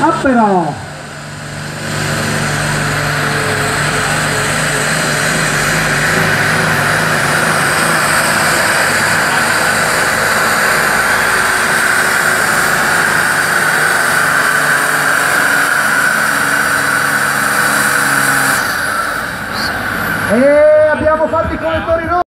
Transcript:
Appero e abbiamo fatto i collettori rossi